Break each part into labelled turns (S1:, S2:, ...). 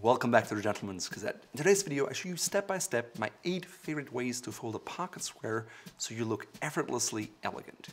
S1: Welcome back to the Gentleman's Gazette. In today's video, I show you step by step my 8 favorite ways to fold a pocket square so you look effortlessly elegant.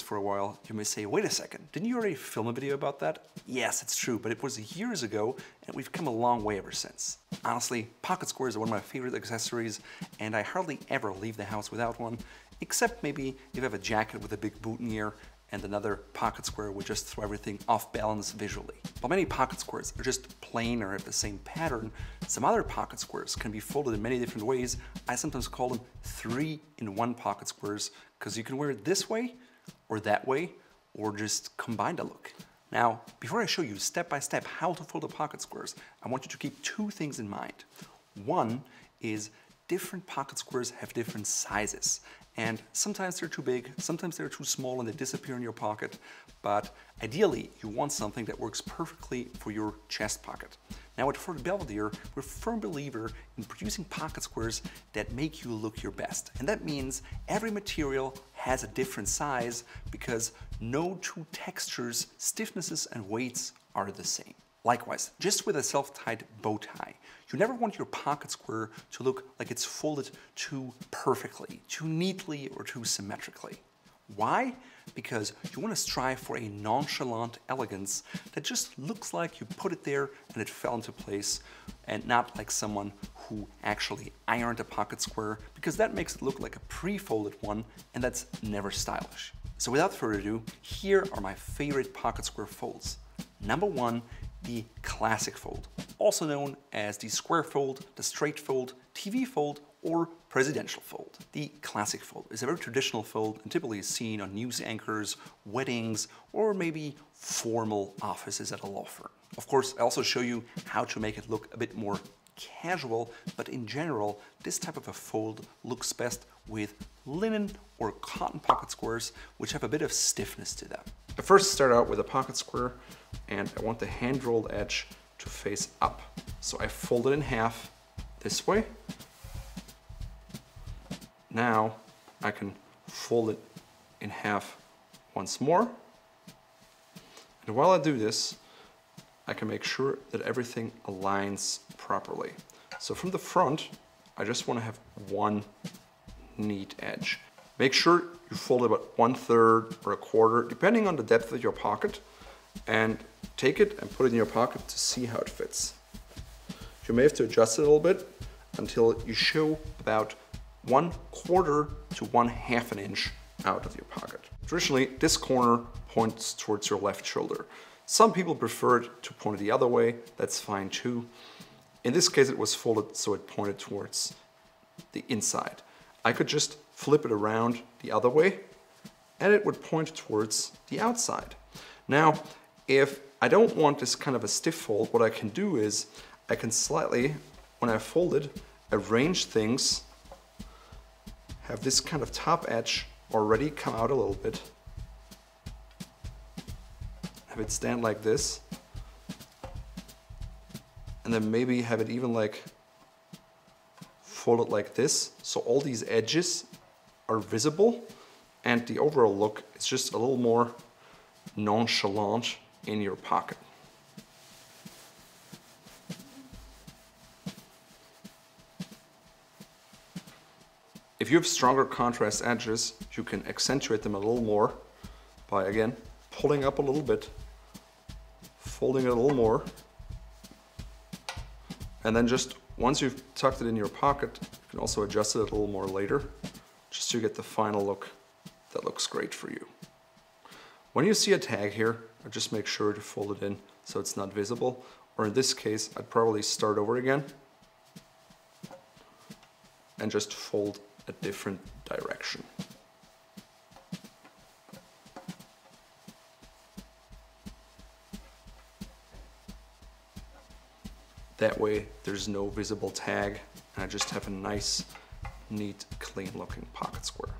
S1: For a while, you may say, wait a second, didn't you already film a video about that? Yes, it's true, but it was years ago and we've come a long way ever since. Honestly, pocket squares are one of my favorite accessories and I hardly ever leave the house without one, except maybe if I have a jacket with a big boutonniere and another pocket square would just throw everything off balance visually. While many pocket squares are just plain or have the same pattern, some other pocket squares can be folded in many different ways. I sometimes call them three in one pocket squares because you can wear it this way or that way, or just combine the look. Now, before I show you step by step how to fold the pocket squares, I want you to keep two things in mind. One is different pocket squares have different sizes. And sometimes they're too big, sometimes they're too small and they disappear in your pocket. But ideally, you want something that works perfectly for your chest pocket. Now at Fort Belvedere, we're a firm believer in producing pocket squares that make you look your best. And that means every material has a different size because no two textures, stiffnesses and weights are the same. Likewise, just with a self-tied bow tie, you never want your pocket square to look like it's folded too perfectly, too neatly, or too symmetrically. Why? Because you want to strive for a nonchalant elegance that just looks like you put it there and it fell into place and not like someone who actually ironed a pocket square because that makes it look like a pre-folded one and that's never stylish. So without further ado, here are my favorite pocket square folds. Number one, the classic fold, also known as the square fold, the straight fold, TV fold, or presidential fold. The classic fold is a very traditional fold and typically is seen on news anchors, weddings, or maybe formal offices at a law firm. Of course, I also show you how to make it look a bit more casual, but in general, this type of a fold looks best with linen or cotton pocket squares, which have a bit of stiffness to them. I first start out with a pocket square, and I want the hand rolled edge to face up. So I fold it in half this way, now I can fold it in half once more. And while I do this, I can make sure that everything aligns properly. So from the front, I just want to have one neat edge. Make sure you fold it about one third or a quarter, depending on the depth of your pocket, and take it and put it in your pocket to see how it fits. You may have to adjust it a little bit until you show about one quarter to one half an inch out of your pocket. Traditionally, this corner points towards your left shoulder. Some people prefer it to point the other way, that's fine too. In this case, it was folded so it pointed towards the inside. I could just flip it around the other way and it would point towards the outside. Now, if I don't want this kind of a stiff fold, what I can do is I can slightly, when I fold it, arrange things have this kind of top edge already come out a little bit. Have it stand like this. And then maybe have it even like folded like this. So all these edges are visible and the overall look is just a little more nonchalant in your pocket. If you have stronger contrast edges, you can accentuate them a little more by, again, pulling up a little bit, folding it a little more, and then just once you've tucked it in your pocket, you can also adjust it a little more later, just to get the final look that looks great for you. When you see a tag here, just make sure to fold it in so it's not visible, or in this case, I'd probably start over again and just fold a different direction. That way there's no visible tag and I just have a nice, neat, clean looking pocket square.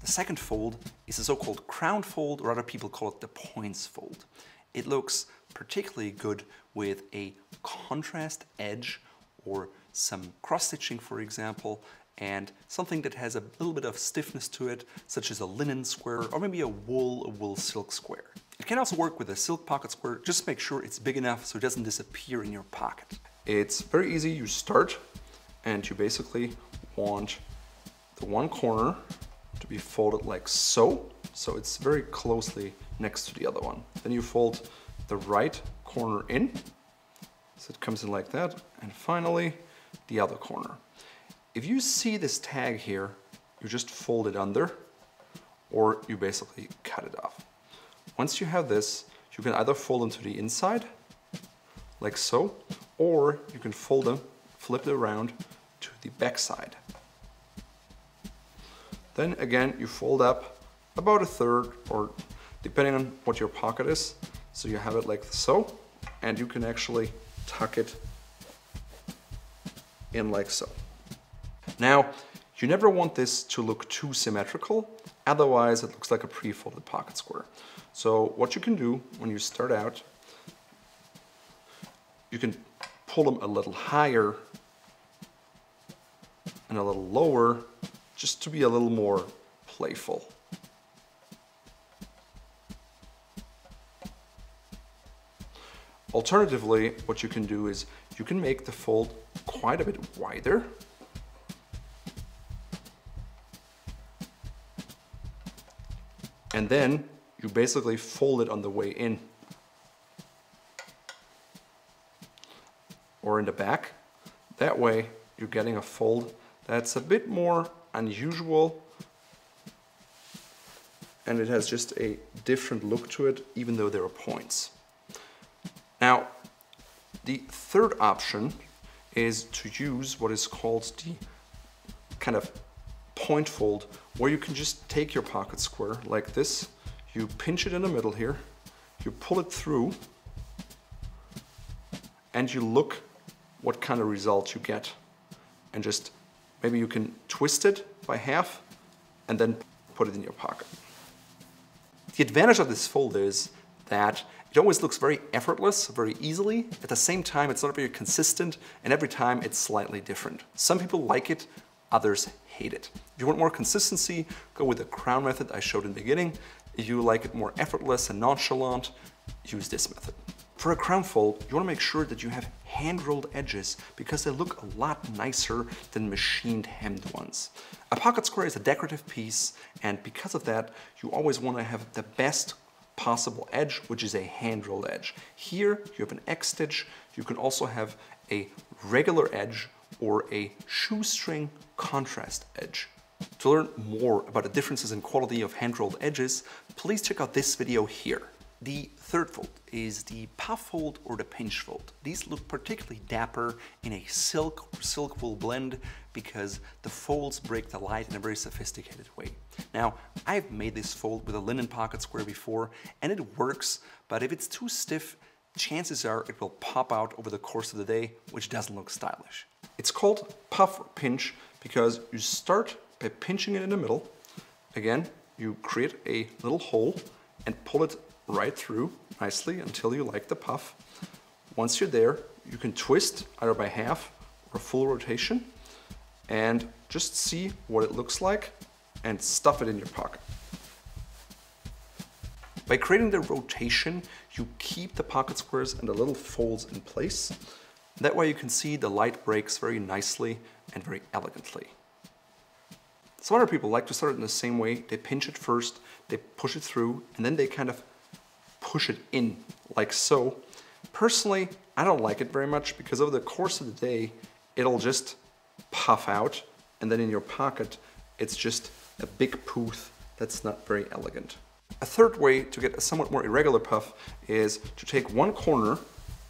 S1: The second fold is a so-called crown fold, or other people call it the points fold. It looks particularly good with a contrast edge or some cross-stitching, for example, and something that has a little bit of stiffness to it, such as a linen square or maybe a wool, a wool silk square. It can also work with a silk pocket square, just make sure it's big enough so it doesn't disappear in your pocket. It's very easy, you start and you basically want the one corner to be folded like so. So it's very closely next to the other one. Then you fold the right corner in. So it comes in like that. And finally, the other corner. If you see this tag here, you just fold it under or you basically cut it off. Once you have this, you can either fold them to the inside, like so, or you can fold them, flip it around to the back side. Then again, you fold up about a third or depending on what your pocket is. So you have it like so, and you can actually tuck it in like so. Now, you never want this to look too symmetrical, otherwise it looks like a pre-folded pocket square. So what you can do when you start out, you can pull them a little higher and a little lower just to be a little more playful. Alternatively, what you can do is you can make the fold quite a bit wider. And then you basically fold it on the way in. Or in the back. That way you're getting a fold that's a bit more unusual and it has just a different look to it even though there are points. The third option is to use what is called the kind of point fold, where you can just take your pocket square like this, you pinch it in the middle here, you pull it through, and you look what kind of result you get. And just, maybe you can twist it by half, and then put it in your pocket. The advantage of this fold is that it always looks very effortless, very easily. At the same time, it's not very consistent, and every time it's slightly different. Some people like it, others hate it. If you want more consistency, go with the crown method I showed in the beginning. If you like it more effortless and nonchalant, use this method. For a crown fold, you want to make sure that you have hand-rolled edges because they look a lot nicer than machined hemmed ones. A pocket square is a decorative piece and because of that, you always want to have the best possible edge, which is a hand-rolled edge. Here you have an X stitch. You can also have a regular edge or a shoestring contrast edge. To learn more about the differences in quality of hand-rolled edges, please check out this video here. The third fold is the puff fold or the pinch fold. These look particularly dapper in a silk or silk wool blend because the folds break the light in a very sophisticated way. Now, I've made this fold with a linen pocket square before and it works, but if it's too stiff, chances are it will pop out over the course of the day, which doesn't look stylish. It's called puff pinch because you start by pinching it in the middle. Again, you create a little hole and pull it right through nicely until you like the puff. Once you're there, you can twist either by half or full rotation and just see what it looks like and stuff it in your pocket. By creating the rotation, you keep the pocket squares and the little folds in place. That way you can see the light breaks very nicely and very elegantly. Some other people like to start it in the same way. They pinch it first, they push it through, and then they kind of push it in like so. Personally, I don't like it very much because over the course of the day, it'll just puff out and then in your pocket, it's just a big poof that's not very elegant. A third way to get a somewhat more irregular puff is to take one corner,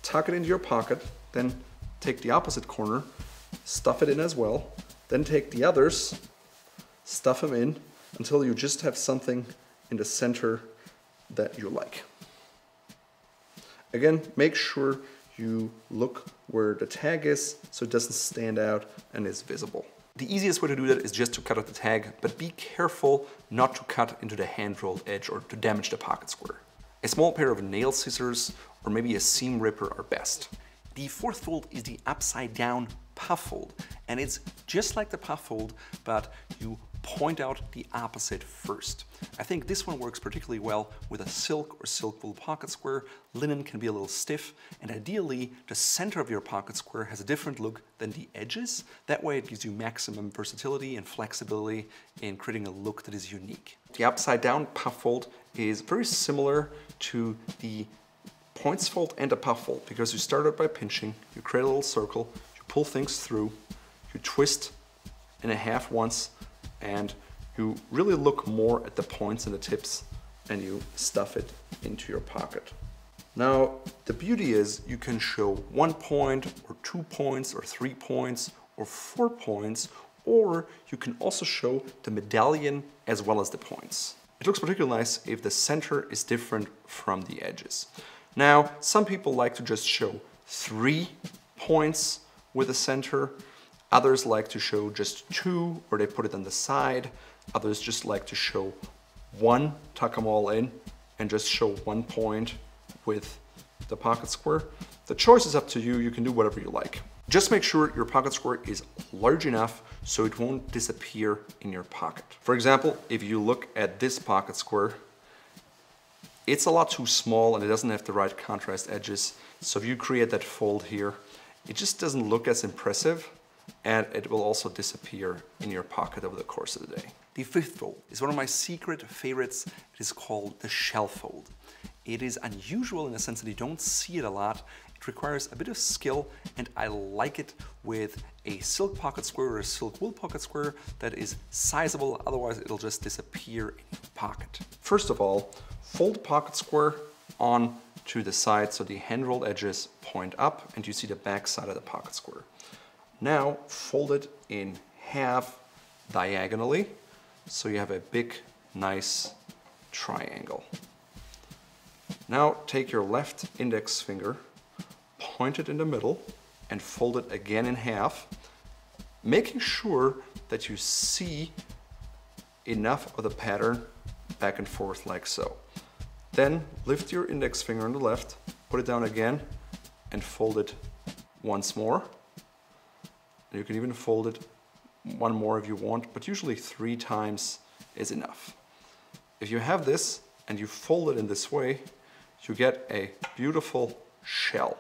S1: tuck it into your pocket, then take the opposite corner, stuff it in as well, then take the others, stuff them in until you just have something in the center that you like. Again, make sure you look where the tag is so it doesn't stand out and is visible. The easiest way to do that is just to cut out the tag, but be careful not to cut into the hand-rolled edge or to damage the pocket square. A small pair of nail scissors or maybe a seam ripper are best. The fourth fold is the upside down puff fold. And it's just like the puff fold, but you point out the opposite first. I think this one works particularly well with a silk or silk wool pocket square. Linen can be a little stiff, and ideally the center of your pocket square has a different look than the edges. That way it gives you maximum versatility and flexibility in creating a look that is unique. The upside down puff fold is very similar to the points fold and a puff fold because you start out by pinching, you create a little circle, you pull things through, you twist in a half once, and you really look more at the points and the tips and you stuff it into your pocket. Now, the beauty is you can show one point or two points or three points or four points, or you can also show the medallion as well as the points. It looks particularly nice if the center is different from the edges. Now, some people like to just show three points with a center Others like to show just two, or they put it on the side. Others just like to show one, tuck them all in, and just show one point with the pocket square. The choice is up to you, you can do whatever you like. Just make sure your pocket square is large enough so it won't disappear in your pocket. For example, if you look at this pocket square, it's a lot too small and it doesn't have the right contrast edges. So if you create that fold here, it just doesn't look as impressive and it will also disappear in your pocket over the course of the day. The fifth fold is one of my secret favorites. It is called the shell fold. It is unusual in the sense that you don't see it a lot. It requires a bit of skill and I like it with a silk pocket square or a silk wool pocket square that is sizable, otherwise it'll just disappear in your pocket. First of all, fold the pocket square on to the side so the hand rolled edges point up and you see the back side of the pocket square. Now fold it in half diagonally so you have a big, nice triangle. Now take your left index finger, point it in the middle, and fold it again in half, making sure that you see enough of the pattern back and forth like so. Then lift your index finger on the left, put it down again, and fold it once more. You can even fold it one more if you want, but usually three times is enough. If you have this and you fold it in this way, you get a beautiful shell.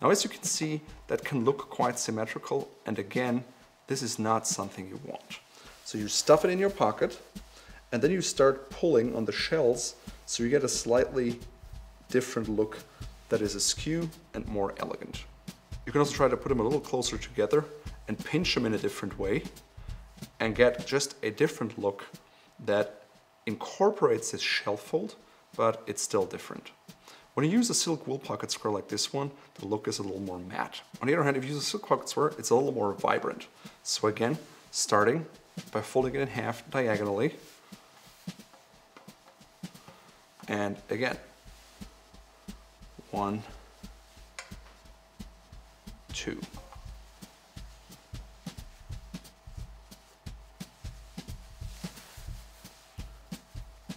S1: Now as you can see, that can look quite symmetrical and again, this is not something you want. So you stuff it in your pocket and then you start pulling on the shells so you get a slightly different look that is askew and more elegant. You can also try to put them a little closer together and pinch them in a different way and get just a different look that incorporates this shell fold, but it's still different. When you use a silk wool pocket square like this one, the look is a little more matte. On the other hand, if you use a silk pocket square, it's a little more vibrant. So again, starting by folding it in half diagonally, and again, one, two.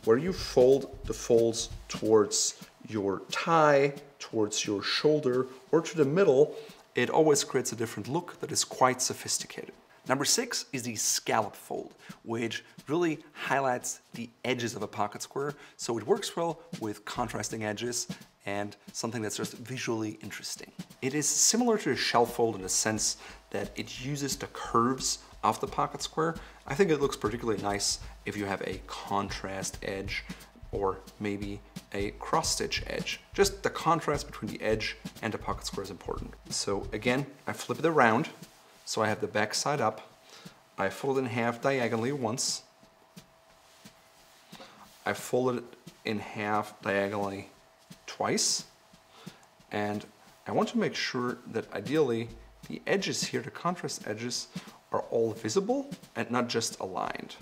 S1: Where you fold the folds towards your thigh, towards your shoulder, or to the middle, it always creates a different look that is quite sophisticated. Number six is the scallop fold, which really highlights the edges of a pocket square, so it works well with contrasting edges and something that's just visually interesting. It is similar to a shell fold in the sense that it uses the curves of the pocket square. I think it looks particularly nice if you have a contrast edge or maybe a cross stitch edge. Just the contrast between the edge and the pocket square is important. So again, I flip it around so I have the back side up. I fold it in half diagonally once. I fold it in half diagonally twice. And I want to make sure that ideally the edges here, the contrast edges, are all visible and not just aligned.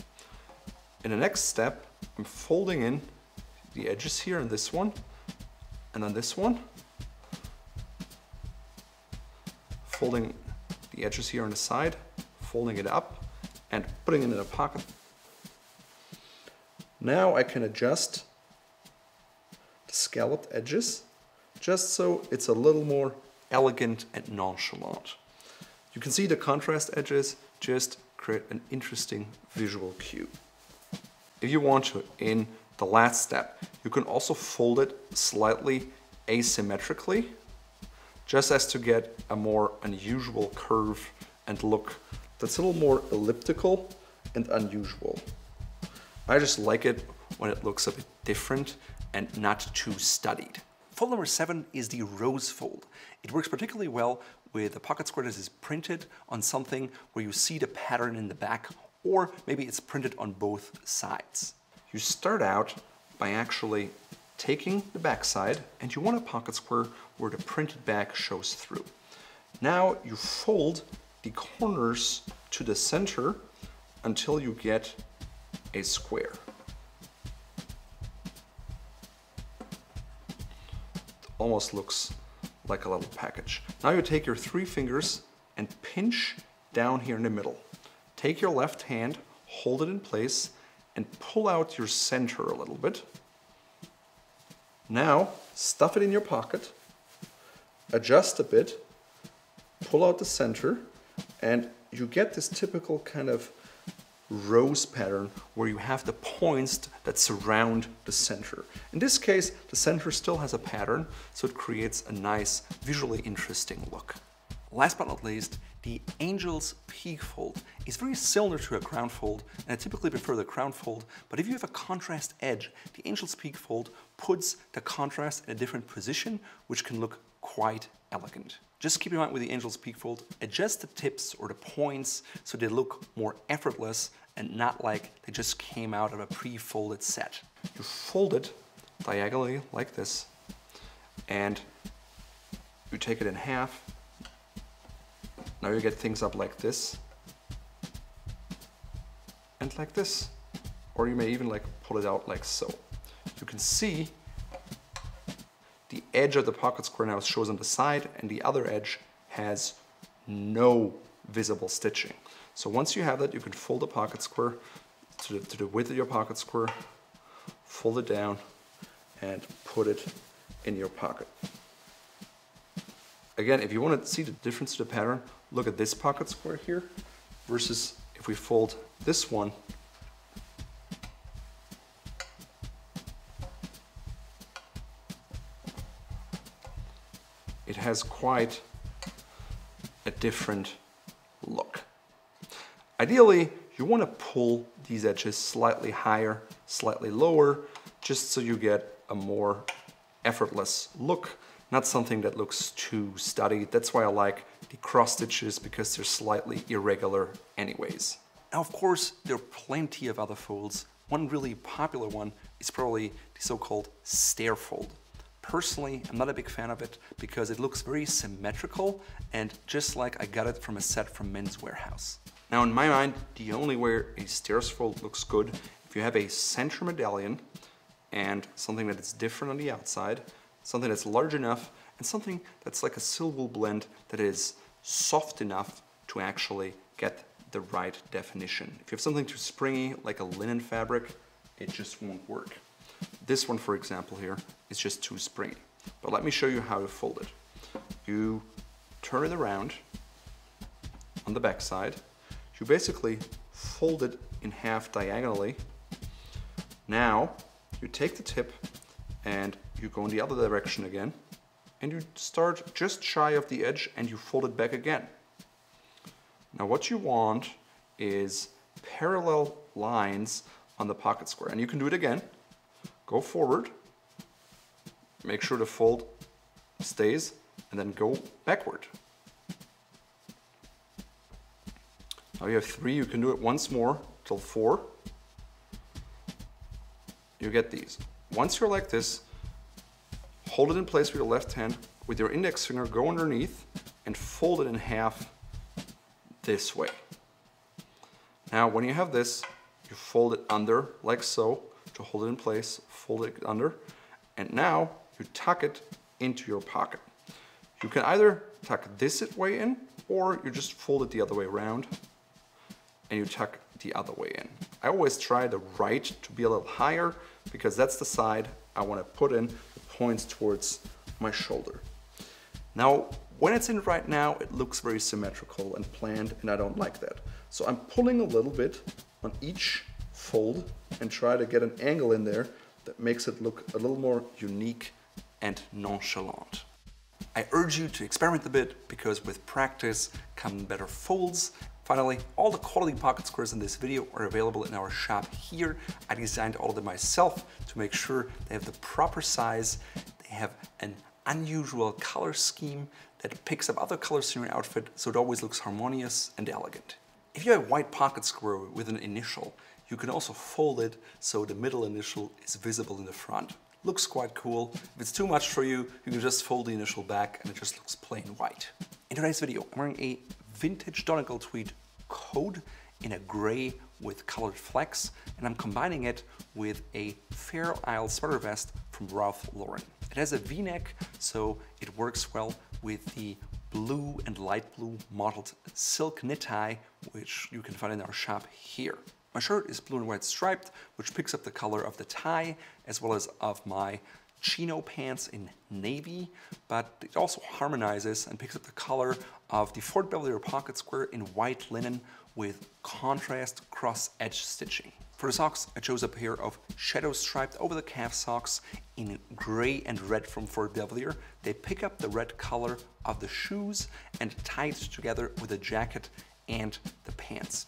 S1: In the next step, I'm folding in the edges here in this one, and then this one. Folding the edges here on the side, folding it up, and putting it in a pocket. Now I can adjust the scalloped edges just so it's a little more elegant and nonchalant. You can see the contrast edges just create an interesting visual cue. If you want to, in the last step, you can also fold it slightly asymmetrically, just as to get a more unusual curve and look that's a little more elliptical and unusual. I just like it when it looks a bit different and not too studied. Fold number seven is the rose fold. It works particularly well with the pocket square is printed on something where you see the pattern in the back or maybe it's printed on both sides. You start out by actually taking the back side and you want a pocket square where the printed back shows through. Now you fold the corners to the center until you get a square. It almost looks like a little package. Now you take your three fingers and pinch down here in the middle. Take your left hand, hold it in place, and pull out your center a little bit. Now, stuff it in your pocket, adjust a bit, pull out the center, and you get this typical kind of rose pattern where you have the points that surround the center. In this case, the center still has a pattern, so it creates a nice, visually interesting look. Last but not least, the Angel's Peak Fold is very similar to a crown fold, and I typically prefer the crown fold, but if you have a contrast edge, the Angel's Peak Fold puts the contrast in a different position, which can look quite elegant. Just keep in mind with the Angel's Peak Fold, adjust the tips or the points so they look more effortless and not like they just came out of a pre-folded set. You fold it diagonally like this, and you take it in half. Now you get things up like this, and like this. Or you may even like pull it out like so. You can see edge of the pocket square now shows on the side and the other edge has no visible stitching. So once you have that, you can fold the pocket square to the, to the width of your pocket square, fold it down and put it in your pocket. Again, if you want to see the difference to the pattern, look at this pocket square here versus if we fold this one has quite a different look. Ideally, you want to pull these edges slightly higher, slightly lower, just so you get a more effortless look, not something that looks too studied. That's why I like the cross stitches because they're slightly irregular anyways. Now, of course, there are plenty of other folds. One really popular one is probably the so-called stair fold. Personally, I'm not a big fan of it because it looks very symmetrical and just like I got it from a set from Men's Wearhouse. Now in my mind, the only way a stairs fold looks good, if you have a center medallion and something that is different on the outside, something that's large enough, and something that's like a silver blend that is soft enough to actually get the right definition. If you have something too springy, like a linen fabric, it just won't work. This one, for example here, is just too springy. But let me show you how to fold it. You turn it around on the back side. You basically fold it in half diagonally. Now, you take the tip and you go in the other direction again and you start just shy of the edge and you fold it back again. Now what you want is parallel lines on the pocket square and you can do it again go forward, make sure the fold stays, and then go backward. Now you have three, you can do it once more till four. You get these. Once you're like this, hold it in place with your left hand, with your index finger go underneath and fold it in half this way. Now when you have this, you fold it under like so, to hold it in place, fold it under, and now you tuck it into your pocket. You can either tuck this way in, or you just fold it the other way around, and you tuck the other way in. I always try the right to be a little higher, because that's the side I want to put in points towards my shoulder. Now, When it's in right now, it looks very symmetrical and planned, and I don't like that. So I'm pulling a little bit on each fold and try to get an angle in there that makes it look a little more unique and nonchalant. I urge you to experiment a bit because with practice come better folds. Finally, all the quality pocket squares in this video are available in our shop here. I designed all of them myself to make sure they have the proper size, they have an unusual color scheme that picks up other colors in your outfit so it always looks harmonious and elegant. If you have a white pocket square with an initial, you can also fold it so the middle initial is visible in the front. Looks quite cool. If it's too much for you, you can just fold the initial back and it just looks plain white. In today's video, I'm wearing a vintage Donegal tweed coat in a gray with colored flecks and I'm combining it with a Fair Isle sweater vest from Ralph Lauren. It has a v-neck so it works well with the blue and light blue mottled silk knit tie which you can find in our shop here. My shirt is blue and white striped, which picks up the color of the tie, as well as of my chino pants in navy, but it also harmonizes and picks up the color of the Fort Belvedere pocket square in white linen with contrast cross edge stitching. For the socks, I chose a pair of shadow striped over the calf socks in gray and red from Fort Belvedere. They pick up the red color of the shoes and tie it together with the jacket and the pants.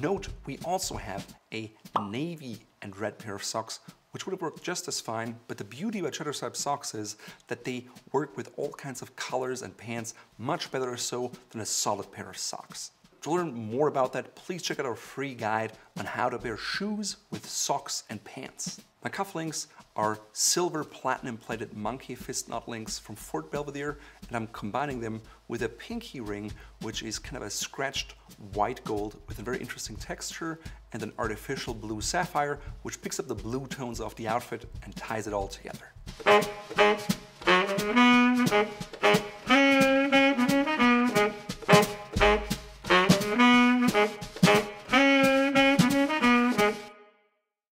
S1: Note, we also have a navy and red pair of socks, which would have worked just as fine, but the beauty about shadow stripe socks is that they work with all kinds of colors and pants much better so than a solid pair of socks. To learn more about that, please check out our free guide on how to pair shoes with socks and pants. My cufflinks are silver platinum plated monkey fist knot links from Fort Belvedere and I'm combining them with a pinky ring which is kind of a scratched white gold with a very interesting texture and an artificial blue sapphire which picks up the blue tones of the outfit and ties it all together.